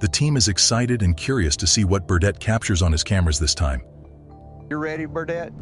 The team is excited and curious to see what Burdett captures on his cameras this time. You're ready, Burdett?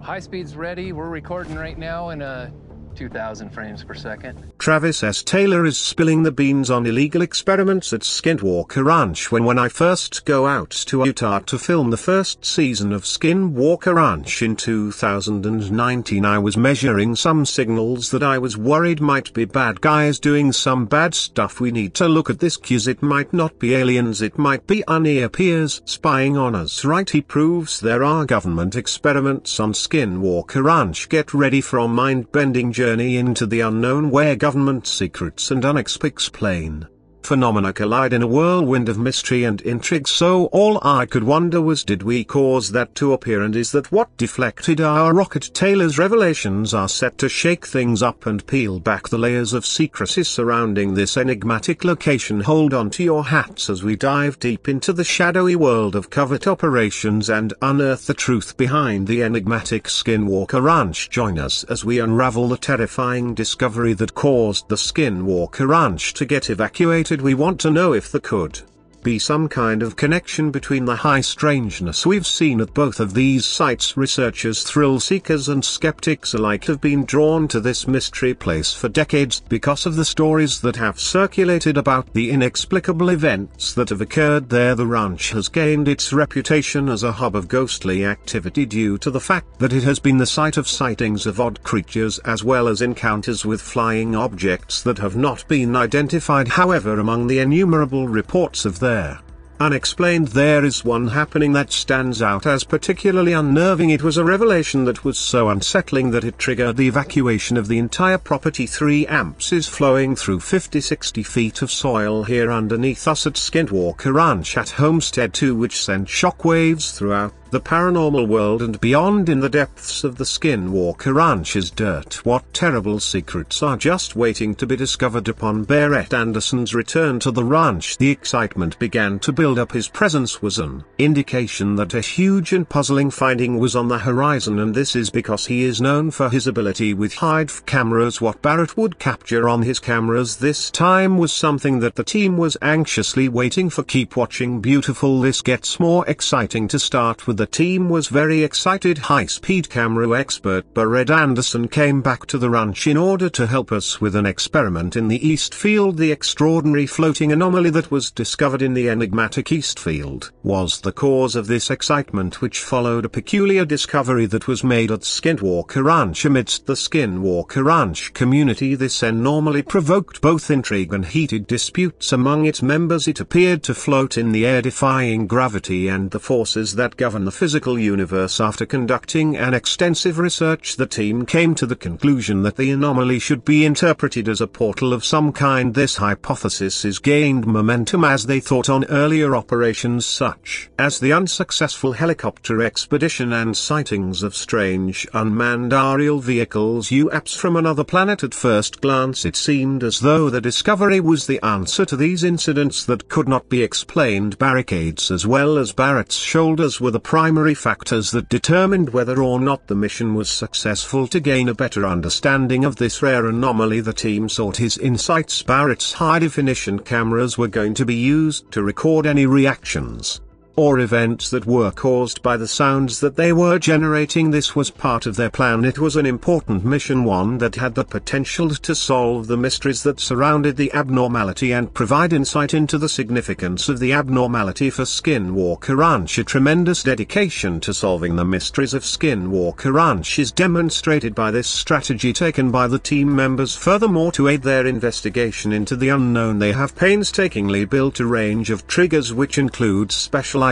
High speed's ready. We're recording right now in a 2,000 frames per second. Travis S. Taylor is spilling the beans on illegal experiments at Skinwalker Ranch when when I first go out to Utah to film the first season of Skinwalker Ranch in 2019 I was measuring some signals that I was worried might be bad guys doing some bad stuff we need to look at this cause it might not be aliens it might be UNIA peers spying on us right he proves there are government experiments on Skinwalker Ranch get ready for a mind-bending journey journey into the unknown where government secrets and unexplained phenomena collide in a whirlwind of mystery and intrigue so all I could wonder was did we cause that to appear and is that what deflected our rocket Taylor's revelations are set to shake things up and peel back the layers of secrecy surrounding this enigmatic location? Hold on to your hats as we dive deep into the shadowy world of covert operations and unearth the truth behind the enigmatic Skinwalker Ranch. Join us as we unravel the terrifying discovery that caused the Skinwalker Ranch to get evacuated we want to know if there could be some kind of connection between the high strangeness we've seen at both of these sites. Researchers, thrill seekers and skeptics alike have been drawn to this mystery place for decades because of the stories that have circulated about the inexplicable events that have occurred there. The ranch has gained its reputation as a hub of ghostly activity due to the fact that it has been the site of sightings of odd creatures as well as encounters with flying objects that have not been identified. However, among the innumerable reports of there. Unexplained there is one happening that stands out as particularly unnerving. It was a revelation that was so unsettling that it triggered the evacuation of the entire property. 3 amps is flowing through 50-60 feet of soil here underneath us at Skinwalker Ranch at Homestead 2 which sent shockwaves throughout the paranormal world and beyond in the depths of the Skinwalker Ranch's dirt. What terrible secrets are just waiting to be discovered upon Barrett Anderson's return to the ranch? The excitement began to build up. His presence was an indication that a huge and puzzling finding was on the horizon and this is because he is known for his ability with HIDE cameras. What Barrett would capture on his cameras this time was something that the team was anxiously waiting for. Keep watching beautiful. This gets more exciting to start with the team was very excited. High-speed camera expert Barrett Anderson came back to the ranch in order to help us with an experiment in the East Field. The extraordinary floating anomaly that was discovered in the enigmatic East Field was the cause of this excitement which followed a peculiar discovery that was made at Skinwalker Ranch amidst the Skinwalker Ranch community. This anomaly provoked both intrigue and heated disputes among its members. It appeared to float in the air defying gravity and the forces that govern the physical universe after conducting an extensive research the team came to the conclusion that the anomaly should be interpreted as a portal of some kind. This hypothesis is gained momentum as they thought on earlier operations such as the unsuccessful helicopter expedition and sightings of strange unmanned aerial vehicles. UAPs from another planet at first glance it seemed as though the discovery was the answer to these incidents that could not be explained. Barricades as well as Barrett's shoulders were the primary factors that determined whether or not the mission was successful to gain a better understanding of this rare anomaly the team sought his insights. Barrett's high-definition cameras were going to be used to record any reactions or events that were caused by the sounds that they were generating. This was part of their plan. It was an important mission, one that had the potential to solve the mysteries that surrounded the abnormality and provide insight into the significance of the abnormality for Skinwalker Ranch. A tremendous dedication to solving the mysteries of Skinwalker Ranch is demonstrated by this strategy taken by the team members. Furthermore, to aid their investigation into the unknown, they have painstakingly built a range of triggers which includes include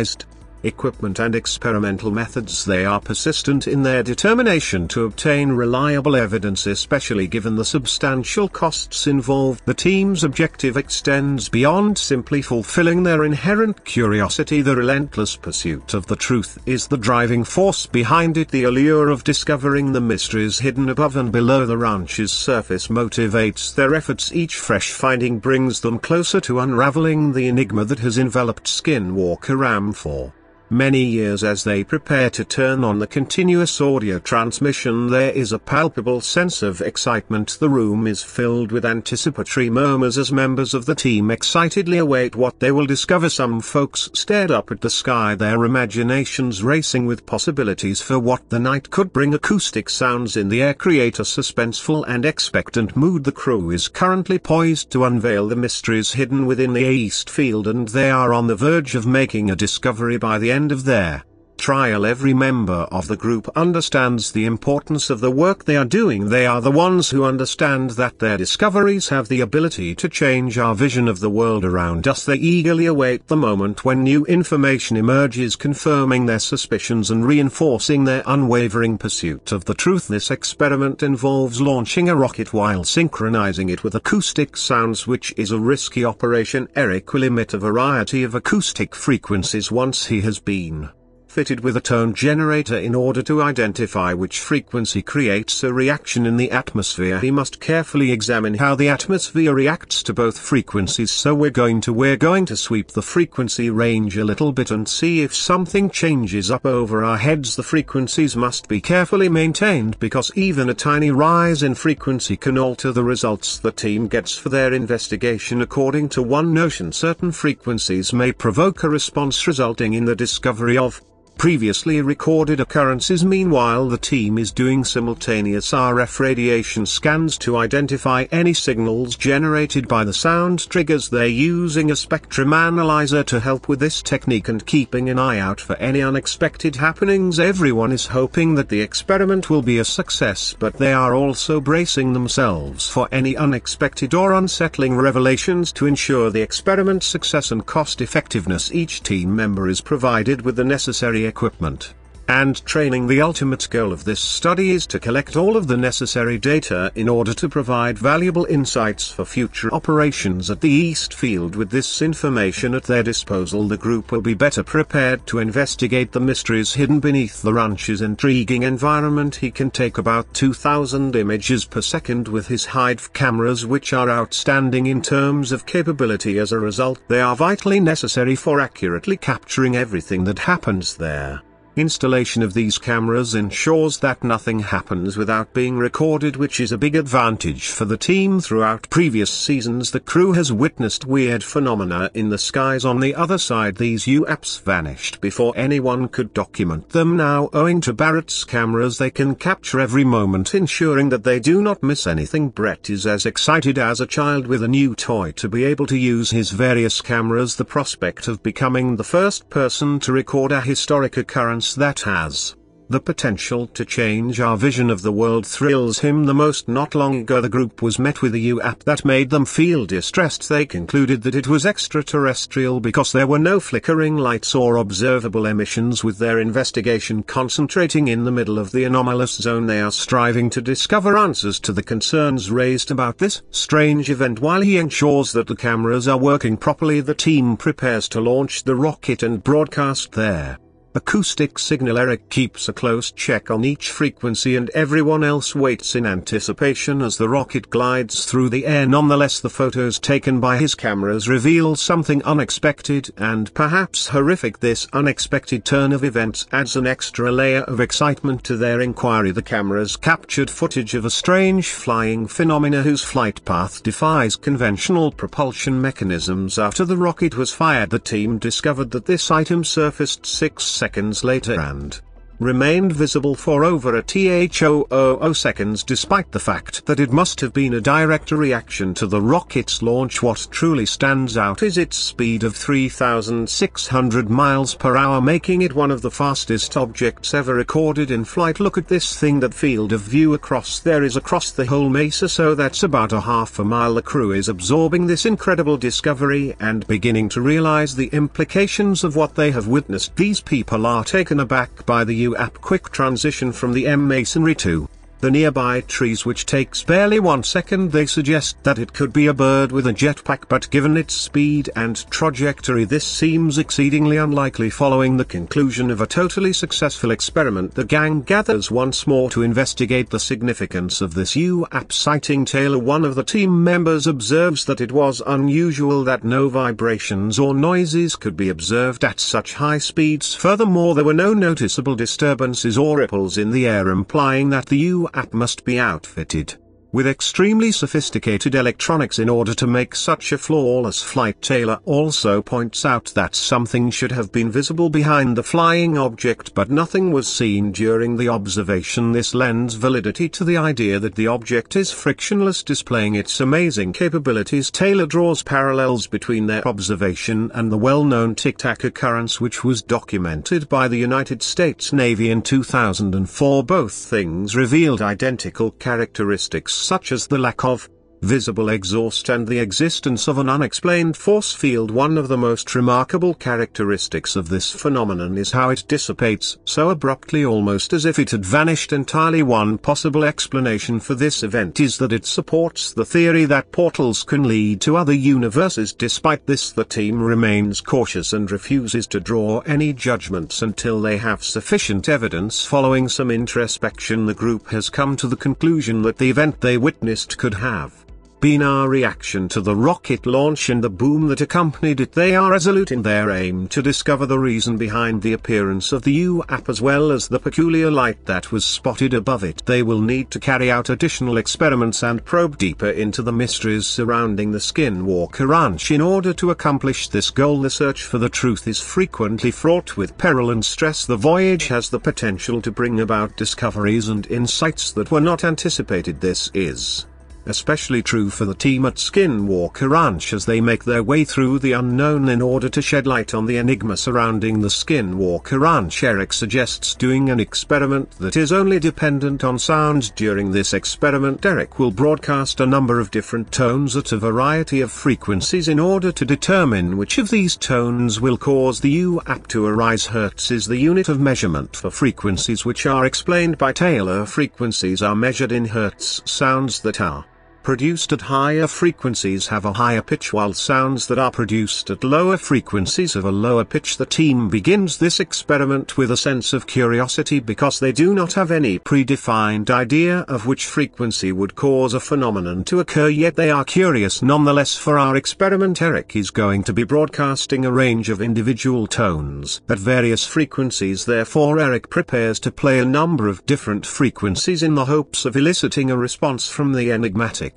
specialized equipment and experimental methods they are persistent in their determination to obtain reliable evidence especially given the substantial costs involved. The team's objective extends beyond simply fulfilling their inherent curiosity the relentless pursuit of the truth is the driving force behind it the allure of discovering the mysteries hidden above and below the ranch's surface motivates their efforts each fresh finding brings them closer to unraveling the enigma that has enveloped Skinwalker Ranch 4. Many years as they prepare to turn on the continuous audio transmission there is a palpable sense of excitement. The room is filled with anticipatory murmurs as members of the team excitedly await what they will discover. Some folks stared up at the sky their imaginations racing with possibilities for what the night could bring. Acoustic sounds in the air create a suspenseful and expectant mood. The crew is currently poised to unveil the mysteries hidden within the east field and they are on the verge of making a discovery by the end of their trial every member of the group understands the importance of the work they are doing. They are the ones who understand that their discoveries have the ability to change our vision of the world around us. They eagerly await the moment when new information emerges confirming their suspicions and reinforcing their unwavering pursuit of the truth. This experiment involves launching a rocket while synchronizing it with acoustic sounds which is a risky operation. Eric will emit a variety of acoustic frequencies once he has been fitted with a tone generator in order to identify which frequency creates a reaction in the atmosphere. He must carefully examine how the atmosphere reacts to both frequencies so we're going to we're going to sweep the frequency range a little bit and see if something changes up over our heads. The frequencies must be carefully maintained because even a tiny rise in frequency can alter the results the team gets for their investigation according to one notion certain frequencies may provoke a response resulting in the discovery of previously recorded occurrences. Meanwhile the team is doing simultaneous RF radiation scans to identify any signals generated by the sound triggers. They're using a spectrum analyzer to help with this technique and keeping an eye out for any unexpected happenings. Everyone is hoping that the experiment will be a success but they are also bracing themselves for any unexpected or unsettling revelations to ensure the experiment's success and cost effectiveness. Each team member is provided with the necessary equipment and training. The ultimate goal of this study is to collect all of the necessary data in order to provide valuable insights for future operations at the East Field. With this information at their disposal, the group will be better prepared to investigate the mysteries hidden beneath the ranch's intriguing environment. He can take about 2000 images per second with his HIDE cameras, which are outstanding in terms of capability. As a result, they are vitally necessary for accurately capturing everything that happens there. Installation of these cameras ensures that nothing happens without being recorded which is a big advantage for the team. Throughout previous seasons the crew has witnessed weird phenomena in the skies. On the other side these UAPs vanished before anyone could document them. Now owing to Barrett's cameras they can capture every moment ensuring that they do not miss anything. Brett is as excited as a child with a new toy to be able to use his various cameras. The prospect of becoming the first person to record a historic occurrence that has the potential to change our vision of the world thrills him the most. Not long ago, the group was met with a UAP that made them feel distressed. They concluded that it was extraterrestrial because there were no flickering lights or observable emissions. With their investigation concentrating in the middle of the anomalous zone, they are striving to discover answers to the concerns raised about this strange event. While he ensures that the cameras are working properly, the team prepares to launch the rocket and broadcast there acoustic signal Eric keeps a close check on each frequency and everyone else waits in anticipation as the rocket glides through the air. Nonetheless the photos taken by his cameras reveal something unexpected and perhaps horrific. This unexpected turn of events adds an extra layer of excitement to their inquiry. The cameras captured footage of a strange flying phenomena whose flight path defies conventional propulsion mechanisms. After the rocket was fired the team discovered that this item surfaced six seconds later and remained visible for over a THOOO seconds despite the fact that it must have been a direct reaction to the rocket's launch. What truly stands out is its speed of 3600 miles per hour making it one of the fastest objects ever recorded in flight. Look at this thing that field of view across there is across the whole mesa so that's about a half a mile. The crew is absorbing this incredible discovery and beginning to realize the implications of what they have witnessed. These people are taken aback by the UAP quick transition from the M masonry to The nearby trees which takes barely one second they suggest that it could be a bird with a jetpack but given its speed and trajectory this seems exceedingly unlikely following the conclusion of a totally successful experiment. The gang gathers once more to investigate the significance of this UAP sighting Taylor one of the team members observes that it was unusual that no vibrations or noises could be observed at such high speeds. Furthermore there were no noticeable disturbances or ripples in the air implying that the UAP app must be outfitted with extremely sophisticated electronics in order to make such a flawless flight. Taylor also points out that something should have been visible behind the flying object but nothing was seen during the observation. This lends validity to the idea that the object is frictionless displaying its amazing capabilities. Taylor draws parallels between their observation and the well-known Tic Tac occurrence which was documented by the United States Navy in 2004. Both things revealed identical characteristics such as the lack of visible exhaust and the existence of an unexplained force field. One of the most remarkable characteristics of this phenomenon is how it dissipates so abruptly almost as if it had vanished entirely. One possible explanation for this event is that it supports the theory that portals can lead to other universes. Despite this the team remains cautious and refuses to draw any judgments until they have sufficient evidence. Following some introspection the group has come to the conclusion that the event they witnessed could have been our reaction to the rocket launch and the boom that accompanied it. They are resolute in their aim to discover the reason behind the appearance of the UAP as well as the peculiar light that was spotted above it. They will need to carry out additional experiments and probe deeper into the mysteries surrounding the Skinwalker Ranch in order to accomplish this goal. The search for the truth is frequently fraught with peril and stress. The voyage has the potential to bring about discoveries and insights that were not anticipated. This is especially true for the team at Skinwalker Ranch as they make their way through the unknown in order to shed light on the enigma surrounding the Skinwalker Ranch. Eric suggests doing an experiment that is only dependent on sound. During this experiment Eric will broadcast a number of different tones at a variety of frequencies in order to determine which of these tones will cause the UAP to arise. Hertz is the unit of measurement for frequencies which are explained by Taylor. Frequencies are measured in hertz. Sounds that are produced at higher frequencies have a higher pitch while sounds that are produced at lower frequencies have a lower pitch. The team begins this experiment with a sense of curiosity because they do not have any predefined idea of which frequency would cause a phenomenon to occur yet they are curious nonetheless for our experiment Eric is going to be broadcasting a range of individual tones at various frequencies therefore Eric prepares to play a number of different frequencies in the hopes of eliciting a response from the enigmatic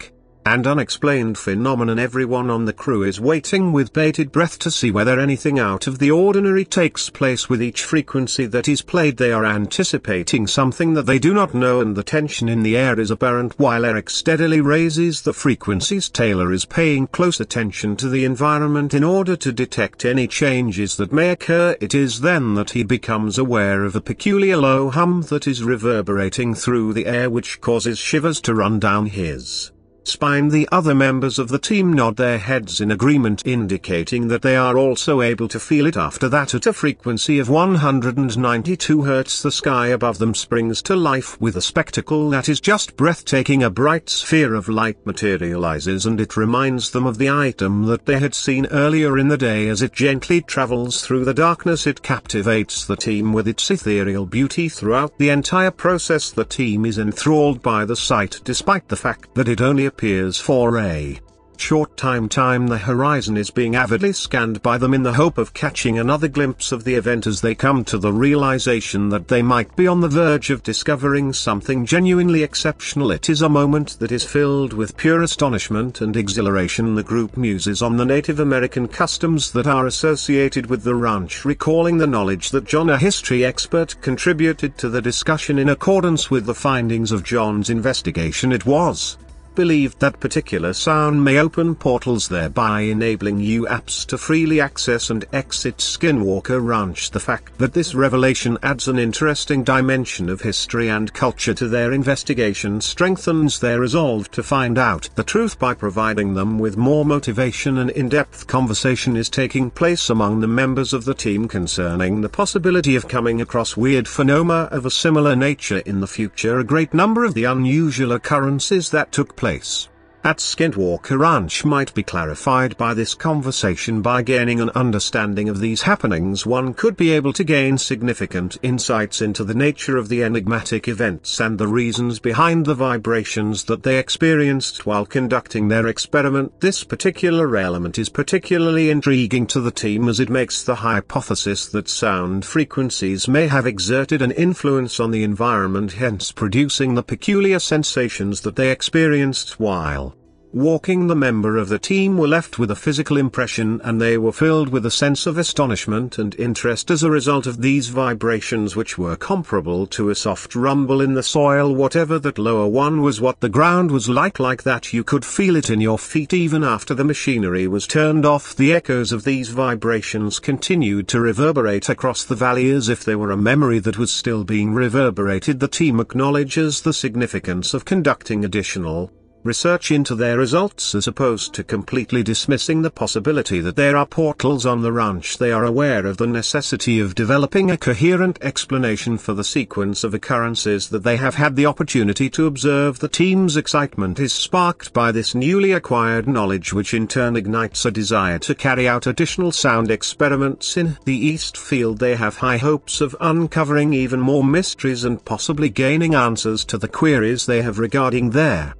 and unexplained phenomenon. Everyone on the crew is waiting with bated breath to see whether anything out of the ordinary takes place with each frequency that is played. They are anticipating something that they do not know and the tension in the air is apparent. While Eric steadily raises the frequencies Taylor is paying close attention to the environment in order to detect any changes that may occur. It is then that he becomes aware of a peculiar low hum that is reverberating through the air which causes shivers to run down his spine the other members of the team nod their heads in agreement indicating that they are also able to feel it after that at a frequency of 192 Hz the sky above them springs to life with a spectacle that is just breathtaking. A bright sphere of light materializes and it reminds them of the item that they had seen earlier in the day. As it gently travels through the darkness it captivates the team with its ethereal beauty throughout the entire process. The team is enthralled by the sight despite the fact that it only appears for a short time time the horizon is being avidly scanned by them in the hope of catching another glimpse of the event as they come to the realization that they might be on the verge of discovering something genuinely exceptional. It is a moment that is filled with pure astonishment and exhilaration. The group muses on the Native American customs that are associated with the ranch recalling the knowledge that John a history expert contributed to the discussion in accordance with the findings of John's investigation. It was believed that particular sound may open portals thereby enabling UAPs to freely access and exit Skinwalker Ranch. The fact that this revelation adds an interesting dimension of history and culture to their investigation strengthens their resolve to find out the truth by providing them with more motivation and in-depth conversation is taking place among the members of the team concerning the possibility of coming across weird phenomena of a similar nature in the future a great number of the unusual occurrences that took place place at Skinwalker Ranch might be clarified by this conversation by gaining an understanding of these happenings. One could be able to gain significant insights into the nature of the enigmatic events and the reasons behind the vibrations that they experienced while conducting their experiment. This particular element is particularly intriguing to the team as it makes the hypothesis that sound frequencies may have exerted an influence on the environment hence producing the peculiar sensations that they experienced while Walking the member of the team were left with a physical impression and they were filled with a sense of astonishment and interest as a result of these vibrations which were comparable to a soft rumble in the soil. Whatever that lower one was what the ground was like like that you could feel it in your feet even after the machinery was turned off. The echoes of these vibrations continued to reverberate across the valley as if they were a memory that was still being reverberated. The team acknowledges the significance of conducting additional research into their results as opposed to completely dismissing the possibility that there are portals on the ranch. They are aware of the necessity of developing a coherent explanation for the sequence of occurrences that they have had the opportunity to observe. The team's excitement is sparked by this newly acquired knowledge which in turn ignites a desire to carry out additional sound experiments in the east field. They have high hopes of uncovering even more mysteries and possibly gaining answers to the queries they have regarding their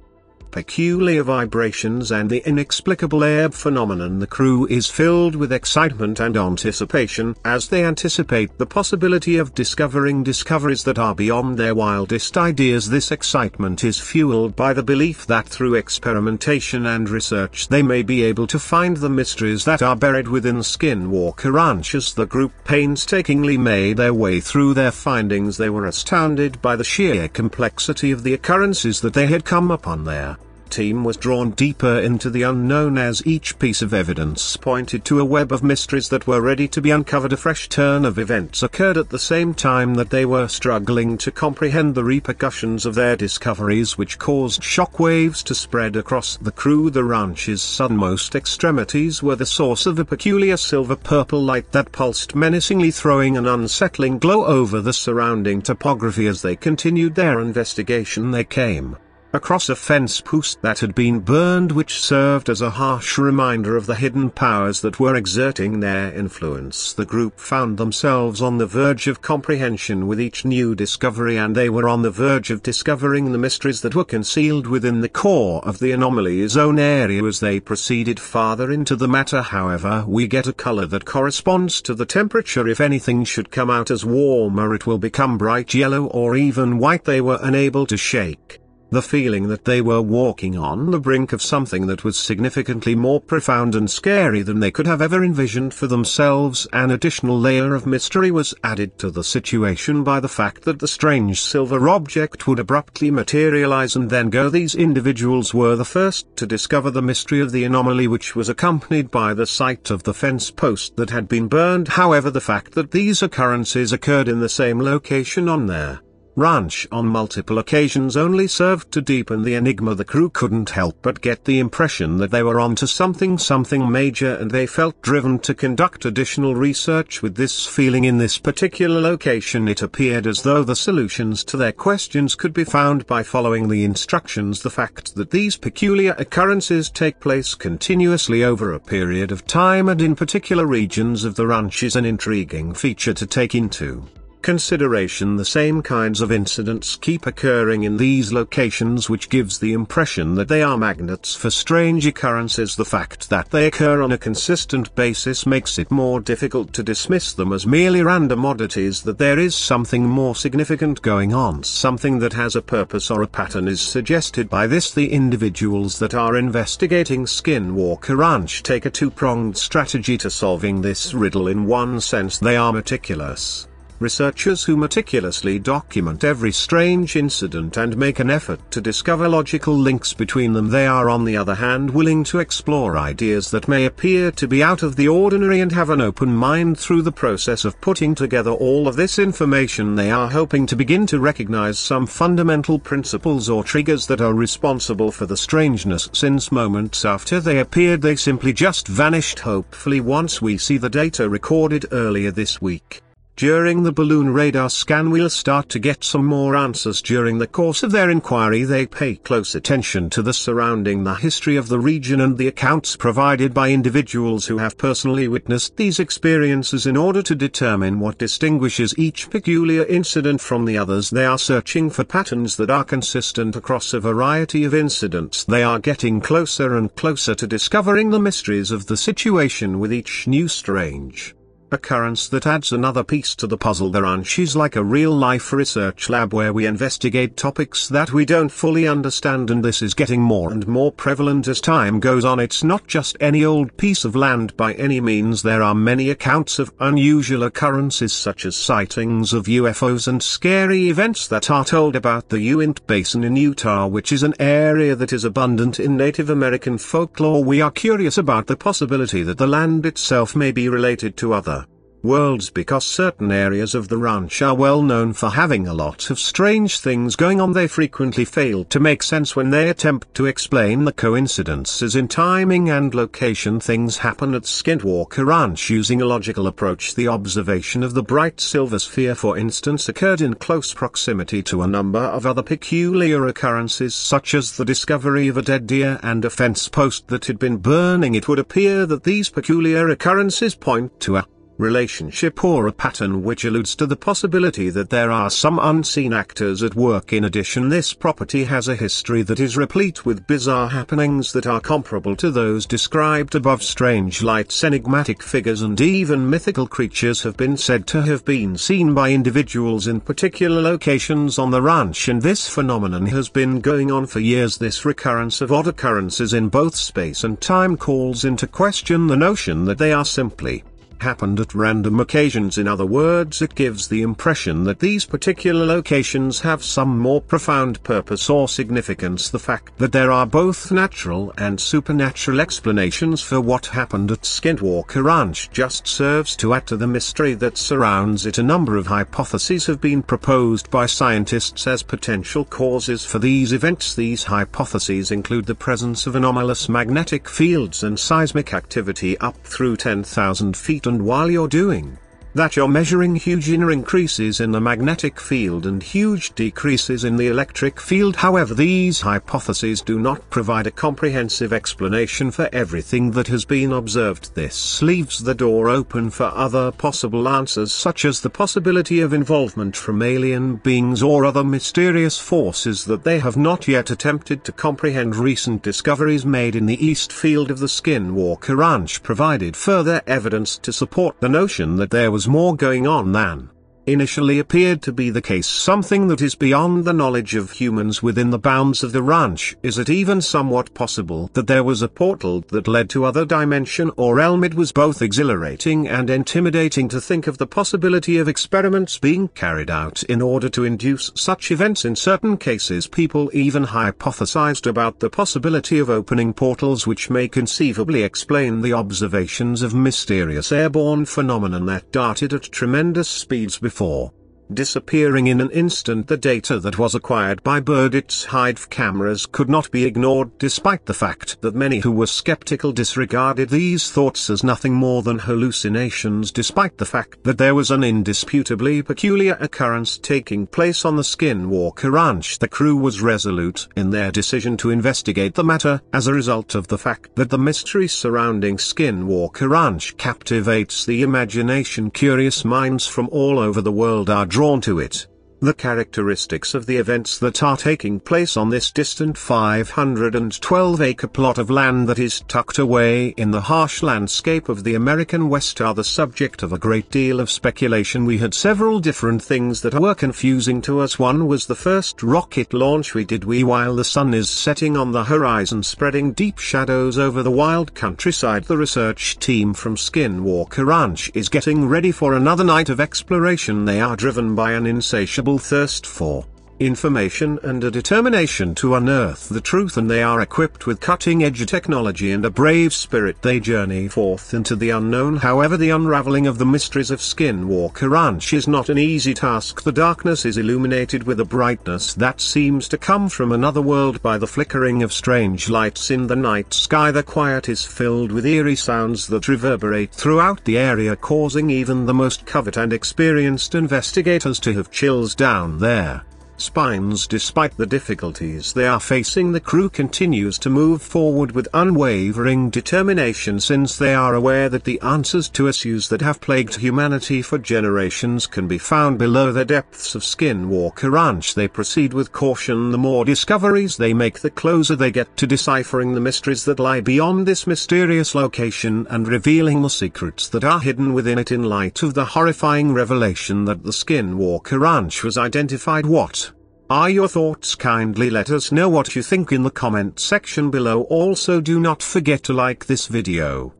peculiar vibrations and the inexplicable air phenomenon the crew is filled with excitement and anticipation as they anticipate the possibility of discovering discoveries that are beyond their wildest ideas. This excitement is fueled by the belief that through experimentation and research they may be able to find the mysteries that are buried within Skinwalker Ranch as the group painstakingly made their way through their findings. They were astounded by the sheer complexity of the occurrences that they had come upon there team was drawn deeper into the unknown as each piece of evidence pointed to a web of mysteries that were ready to be uncovered. A fresh turn of events occurred at the same time that they were struggling to comprehend the repercussions of their discoveries which caused shockwaves to spread across the crew. The ranch's southernmost extremities were the source of a peculiar silver-purple light that pulsed menacingly throwing an unsettling glow over the surrounding topography as they continued their investigation they came across a fence post that had been burned which served as a harsh reminder of the hidden powers that were exerting their influence. The group found themselves on the verge of comprehension with each new discovery and they were on the verge of discovering the mysteries that were concealed within the core of the anomaly's own area. As they proceeded farther into the matter however we get a color that corresponds to the temperature. If anything should come out as warmer it will become bright yellow or even white. They were unable to shake the feeling that they were walking on the brink of something that was significantly more profound and scary than they could have ever envisioned for themselves. An additional layer of mystery was added to the situation by the fact that the strange silver object would abruptly materialize and then go. These individuals were the first to discover the mystery of the anomaly which was accompanied by the sight of the fence post that had been burned. However the fact that these occurrences occurred in the same location on their ranch on multiple occasions only served to deepen the enigma the crew couldn't help but get the impression that they were onto something something major and they felt driven to conduct additional research with this feeling. In this particular location it appeared as though the solutions to their questions could be found by following the instructions. The fact that these peculiar occurrences take place continuously over a period of time and in particular regions of the ranch is an intriguing feature to take into consideration the same kinds of incidents keep occurring in these locations which gives the impression that they are magnets for strange occurrences. The fact that they occur on a consistent basis makes it more difficult to dismiss them as merely random oddities that there is something more significant going on. Something that has a purpose or a pattern is suggested by this. The individuals that are investigating Skinwalker Ranch take a two-pronged strategy to solving this riddle. In one sense they are meticulous Researchers who meticulously document every strange incident and make an effort to discover logical links between them they are on the other hand willing to explore ideas that may appear to be out of the ordinary and have an open mind through the process of putting together all of this information they are hoping to begin to recognize some fundamental principles or triggers that are responsible for the strangeness since moments after they appeared they simply just vanished hopefully once we see the data recorded earlier this week. During the balloon radar scan we'll start to get some more answers. During the course of their inquiry they pay close attention to the surrounding the history of the region and the accounts provided by individuals who have personally witnessed these experiences in order to determine what distinguishes each peculiar incident from the others. They are searching for patterns that are consistent across a variety of incidents. They are getting closer and closer to discovering the mysteries of the situation with each new strange occurrence that adds another piece to the puzzle. The ranch is like a real-life research lab where we investigate topics that we don't fully understand and this is getting more and more prevalent as time goes on. It's not just any old piece of land by any means. There are many accounts of unusual occurrences such as sightings of UFOs and scary events that are told about the Uinta Basin in Utah which is an area that is abundant in Native American folklore. We are curious about the possibility that the land itself may be related to other worlds because certain areas of the ranch are well known for having a lot of strange things going on. They frequently fail to make sense when they attempt to explain the coincidences in timing and location. Things happen at Skinwalker Ranch using a logical approach. The observation of the bright silver sphere for instance occurred in close proximity to a number of other peculiar occurrences such as the discovery of a dead deer and a fence post that had been burning. It would appear that these peculiar occurrences point to a relationship or a pattern which alludes to the possibility that there are some unseen actors at work. In addition, this property has a history that is replete with bizarre happenings that are comparable to those described above. Strange lights, enigmatic figures, and even mythical creatures have been said to have been seen by individuals in particular locations on the ranch, and this phenomenon has been going on for years. This recurrence of odd occurrences in both space and time calls into question the notion that they are simply happened at random occasions. In other words it gives the impression that these particular locations have some more profound purpose or significance. The fact that there are both natural and supernatural explanations for what happened at Skinwalker Ranch just serves to add to the mystery that surrounds it. A number of hypotheses have been proposed by scientists as potential causes for these events. These hypotheses include the presence of anomalous magnetic fields and seismic activity up through 10,000 feet and while you're doing that you're measuring huge inner increases in the magnetic field and huge decreases in the electric field. However, these hypotheses do not provide a comprehensive explanation for everything that has been observed. This leaves the door open for other possible answers such as the possibility of involvement from alien beings or other mysterious forces that they have not yet attempted to comprehend. Recent discoveries made in the east field of the Skinwalker Ranch provided further evidence to support the notion that there was was more going on than initially appeared to be the case. Something that is beyond the knowledge of humans within the bounds of the ranch is it even somewhat possible that there was a portal that led to other dimension or realm it was both exhilarating and intimidating to think of the possibility of experiments being carried out in order to induce such events? In certain cases people even hypothesized about the possibility of opening portals which may conceivably explain the observations of mysterious airborne phenomenon that darted at tremendous speeds before before disappearing in an instant the data that was acquired by Birdit's Hive cameras could not be ignored despite the fact that many who were skeptical disregarded these thoughts as nothing more than hallucinations despite the fact that there was an indisputably peculiar occurrence taking place on the Skinwalker Ranch. The crew was resolute in their decision to investigate the matter as a result of the fact that the mystery surrounding Skinwalker Ranch captivates the imagination curious minds from all over the world are drawn to it. The characteristics of the events that are taking place on this distant 512-acre plot of land that is tucked away in the harsh landscape of the American West are the subject of a great deal of speculation. We had several different things that were confusing to us. One was the first rocket launch we did we while the sun is setting on the horizon spreading deep shadows over the wild countryside. The research team from Skinwalker Ranch is getting ready for another night of exploration. They are driven by an insatiable thirst for information and a determination to unearth the truth and they are equipped with cutting-edge technology and a brave spirit. They journey forth into the unknown. However the unraveling of the mysteries of Skinwalker Ranch is not an easy task. The darkness is illuminated with a brightness that seems to come from another world by the flickering of strange lights in the night sky. The quiet is filled with eerie sounds that reverberate throughout the area causing even the most covert and experienced investigators to have chills down there spines despite the difficulties they are facing the crew continues to move forward with unwavering determination since they are aware that the answers to issues that have plagued humanity for generations can be found below the depths of Skinwalker Ranch. They proceed with caution. The more discoveries they make the closer they get to deciphering the mysteries that lie beyond this mysterious location and revealing the secrets that are hidden within it in light of the horrifying revelation that the Skinwalker Ranch was identified. What are your thoughts kindly let us know what you think in the comment section below also do not forget to like this video.